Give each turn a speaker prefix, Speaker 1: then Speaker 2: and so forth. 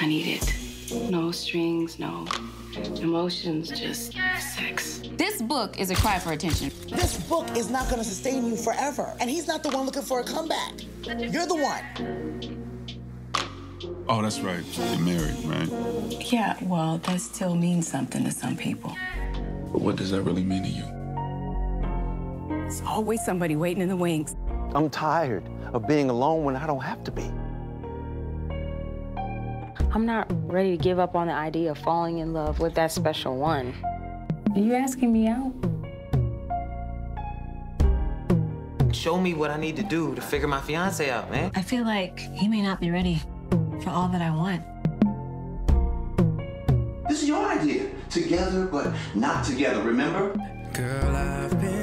Speaker 1: I need it. No strings, no emotions, just sex.
Speaker 2: This book is a cry for attention.
Speaker 3: This book is not going to sustain you forever. And he's not the one looking for a comeback. You're the one.
Speaker 4: Oh, that's right. You're married, right?
Speaker 1: Yeah, well, that still means something to some people.
Speaker 4: But what does that really mean to you?
Speaker 1: There's always somebody waiting in the wings.
Speaker 5: I'm tired of being alone when I don't have to be.
Speaker 6: I'm not ready to give up on the idea of falling in love with that special one.
Speaker 1: Are you asking me out?
Speaker 7: Show me what I need to do to figure my fiance out, man.
Speaker 8: I feel like he may not be ready for all that I want.
Speaker 9: This is your idea. Together, but not together, remember?
Speaker 10: Girl, I've been trying